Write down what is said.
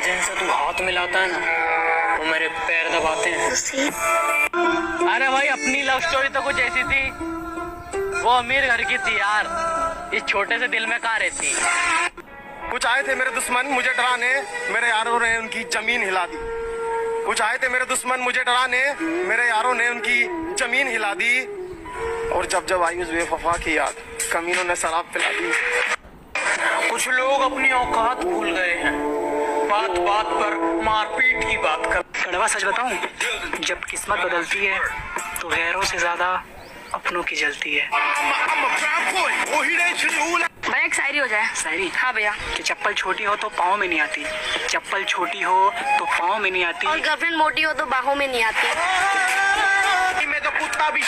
खिलाता है ना वो मेरे पैर दबाते हैं। अरे भाई अपनी लव स्टोरी तो कुछ ऐसी थी। वो अमीर घर की थी यार। इस छोटे से दिल में कहाँ रहती? कुछ आए थे मेरे दुश्मन मुझे डराने मेरे यारों ने उनकी ज़मीन हिला दी। कुछ आए थे मेरे दुश्मन मुझे डराने मेरे यारों ने उनकी ज़मीन हिला दी। और जब जब आई उस बेवफा की याद कमीनों ने शराब पिला दी। कुछ लोग अपनी औकात भूल गए हैं। बात बात पर मारपीट की बात कर। कड़वा सच बताऊँ जब किस्मत बदलती है तो गैरों से ज़्यादा अपनों की जलती है। भैया एक शायरी हो जाए। शायरी? हाँ भैया। कि चप्पल छोटी हो तो पाँव में नहीं आती। चप्पल छोटी हो तो पाँव में नहीं आती। और गर्लफ्रेंड मोटी हो तो बाहों में नहीं आती। मैं तो कुत्ता भी